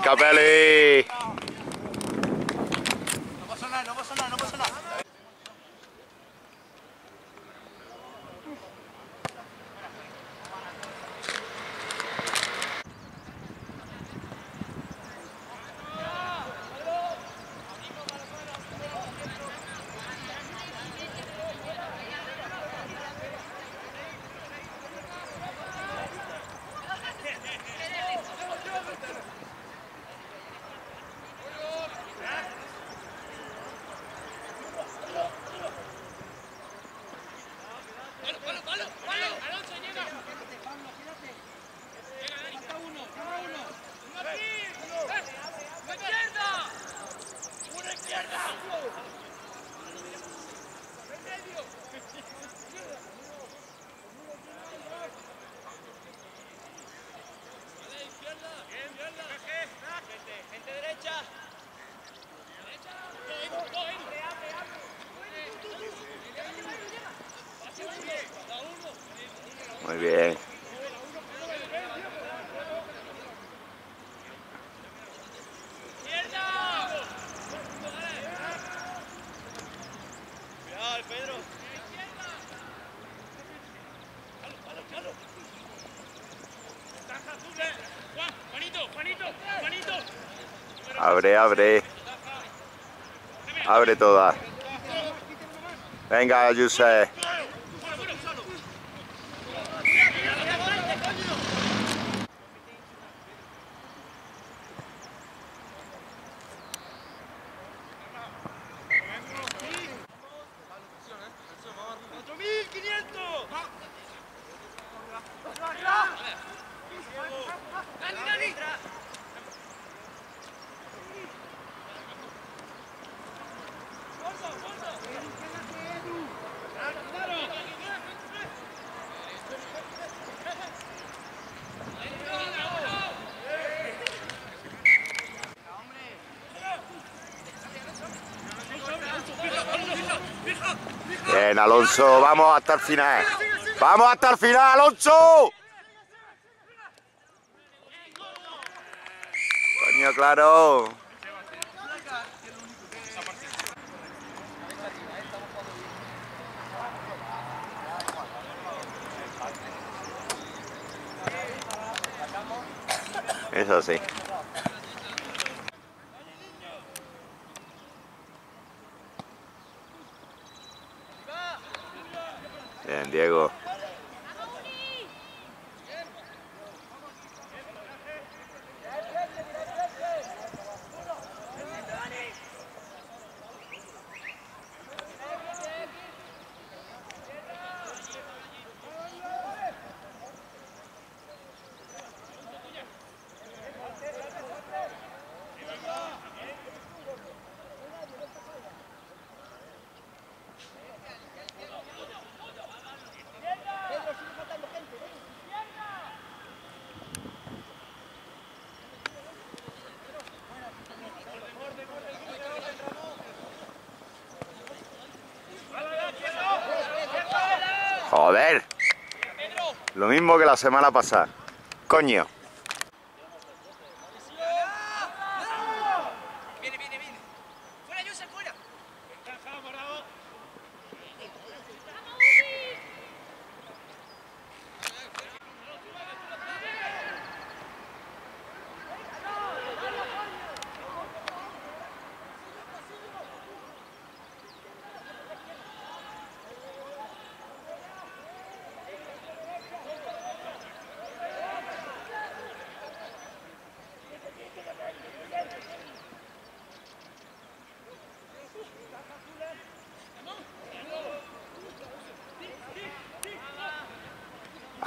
Capelli. Muy bien. Abre, abre. Abre toda. Venga, José. Bien, Alonso, vamos hasta el final. Vamos hasta el final, Alonso. Coño, claro. Eso sí. Lo mismo que la semana pasada. Coño.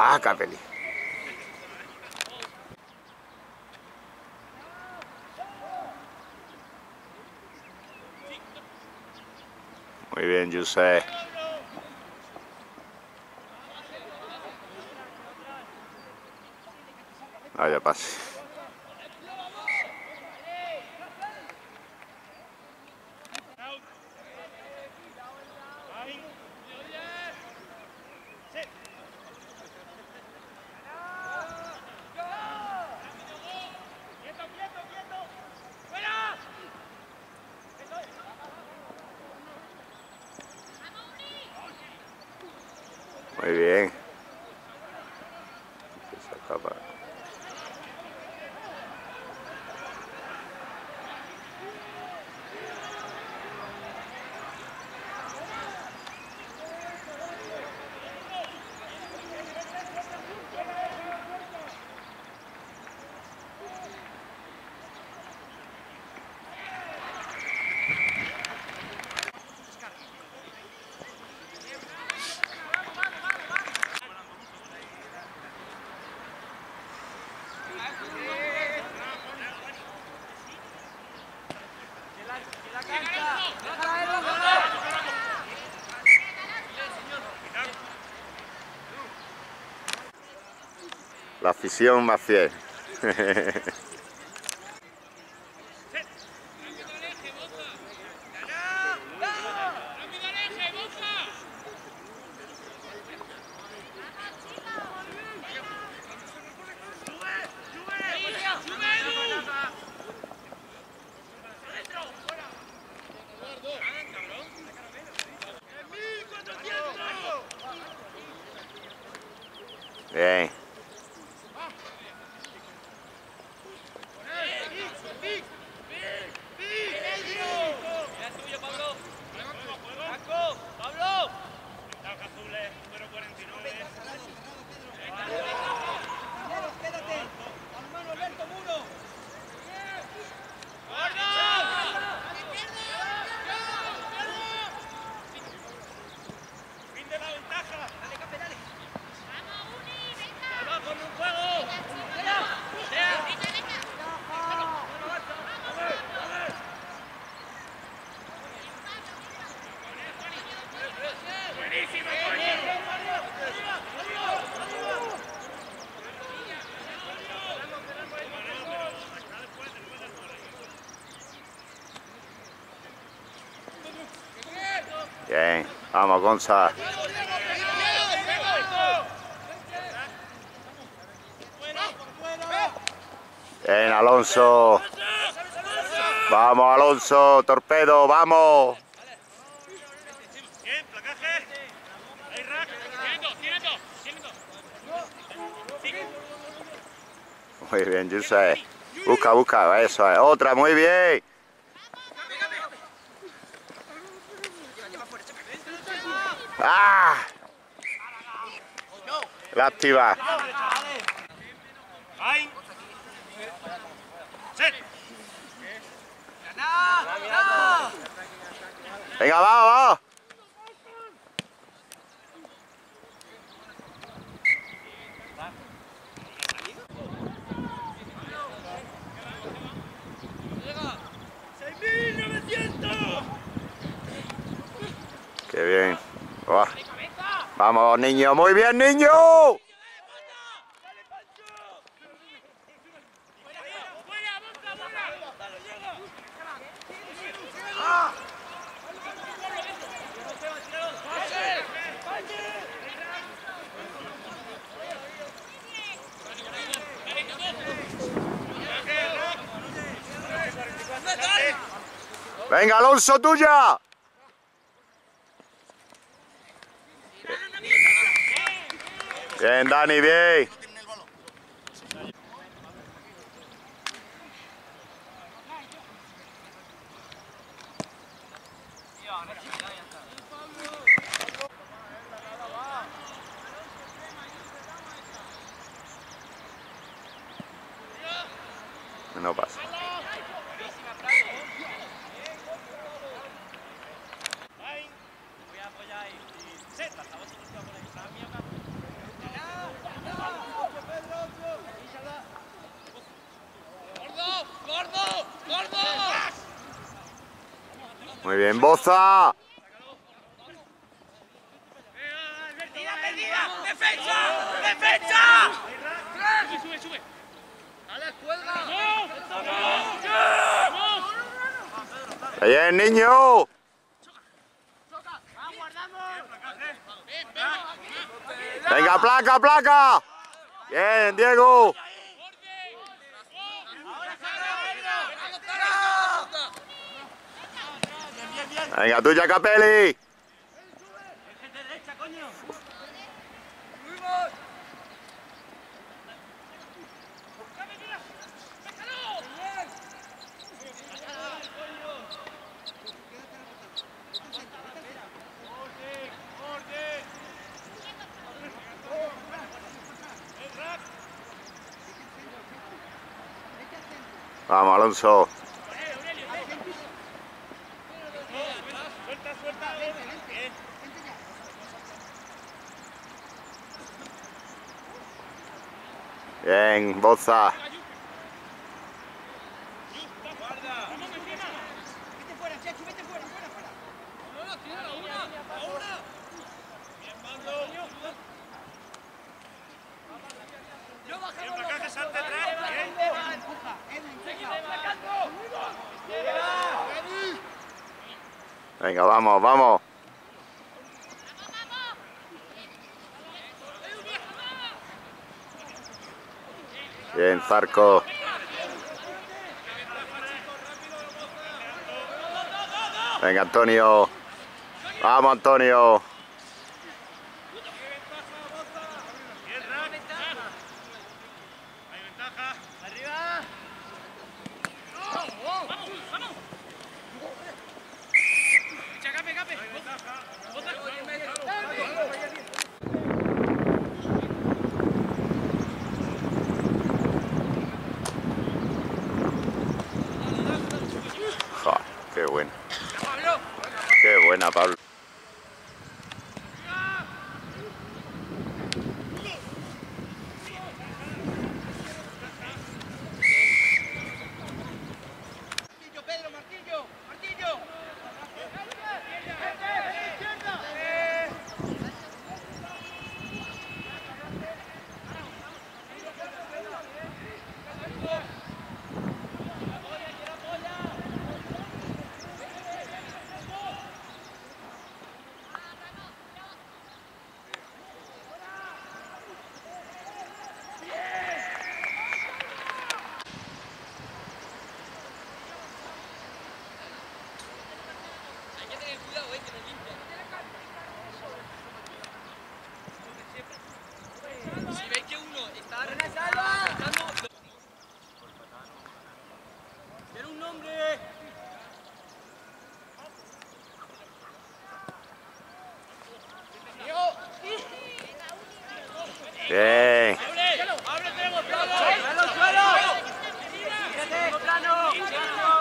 Ah, Capelli. Muy bien, José. Vaya pase. Muy bien. Se escapa. La afición más Gonza. Bien, Alonso. Vamos, Alonso. Torpedo, vamos. Muy bien, Jose. Busca, busca. Eso es. Otra, muy bien. ¡Ah! Set. Venga, vamos, vamos. Vamos, niño. Muy bien, niño. Venga, Alonso, tuya. Bien, Dani, bien. Muy bien, Boza. Venga, Alberto, ¡Tira va, perdida! ¡Defensa! ¡Defensa! Sube, sube, sube. ¡Dale, cuelga! Bien, niño. Venga, placa, placa. Bien, Diego. Venga, tuya, Capelli. Vamos, Alonso. Empuja. Venga, vamos, vamos. Bien, Zarco. Venga, Antonio. Vamos, Antonio.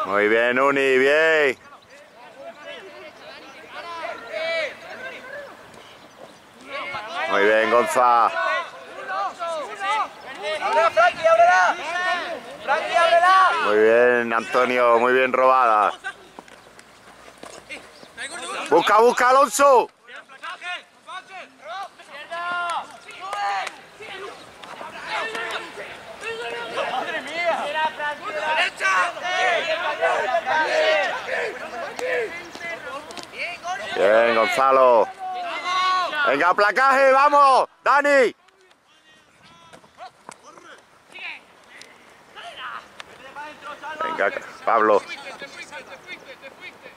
Muy bien, Uni, bien. Muy bien, Gonza. Muy bien, Antonio, muy bien robada. Busca, busca, Alonso. Bien, Gonzalo. Venga, placaje, vamos. Dani. Venga, Pablo. Te fuiste, te fuiste, te fuiste.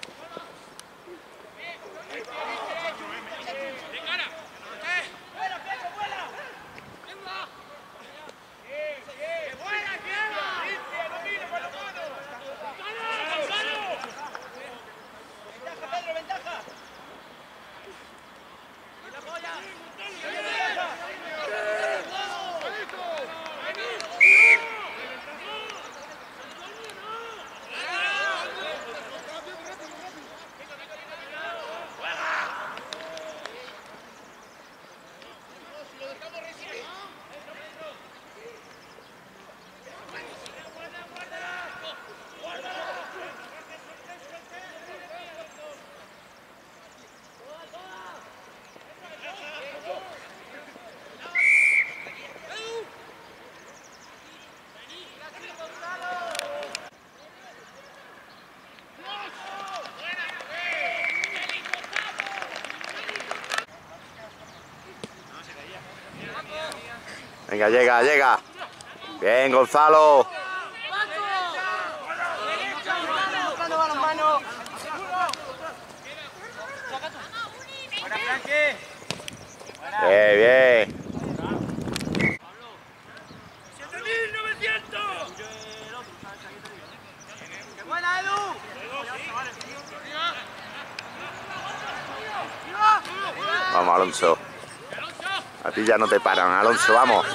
Venga, llega, llega. Bien, Gonzalo. Bien, bien. 7900. ¡Qué buena, Edu! Vamos, Alonso. Ti ya no te paran, Alonso, vamos.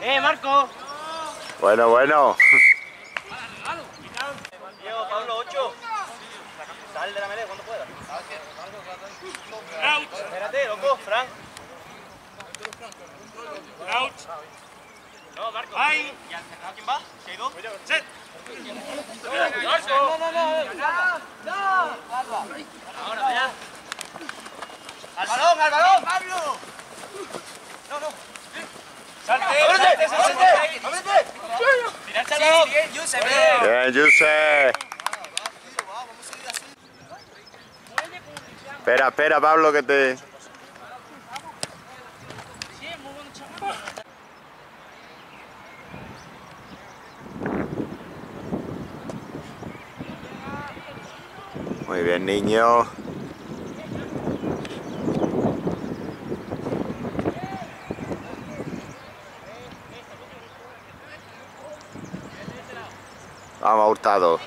Eh, Marco. Bueno, bueno. Diego, Pablo, 8. Sal de la melee cuando puedas. Espérate, loco, Frank. Out. No, Marco. ¡Ay! ¿Y al cerrado quién va? ¿Diego? ¡Set! ¡Marco! Ahora, ya. ¡Al balón, al balón! ¡Pablo! No, no. ¡Salte! ¡Ábrete! ¡Ábrete! ¡Ábrete! ¡Tirarse al balón! Bien, Juse. Espera, espera, Pablo, que te... Muy bien, niño. Vamos, Hurtado.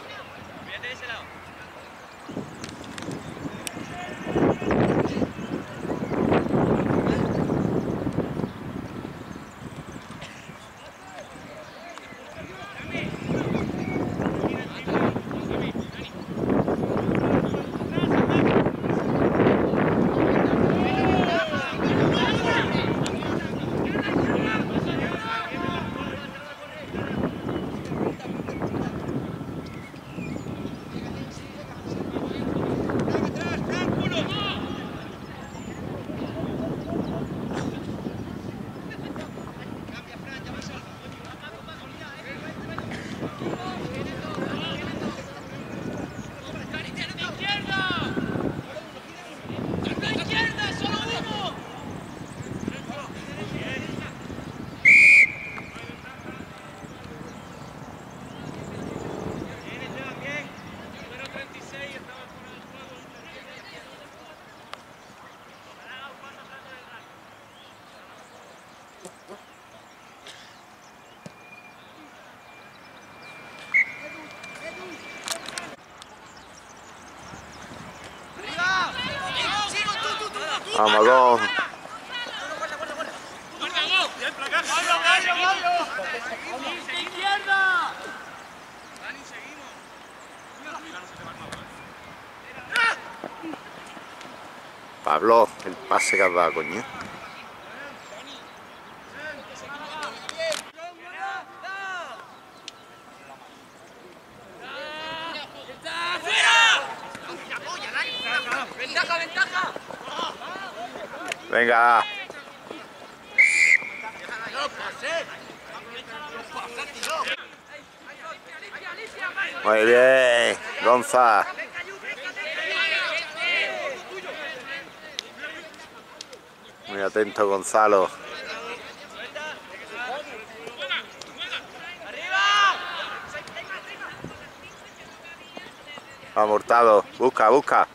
¡Izquierda! Pablo, el pase que has dado, coño. Venga. Muy bien, Gonza. Muy atento, Gonzalo. Vamos, Hurtado. Busca, busca.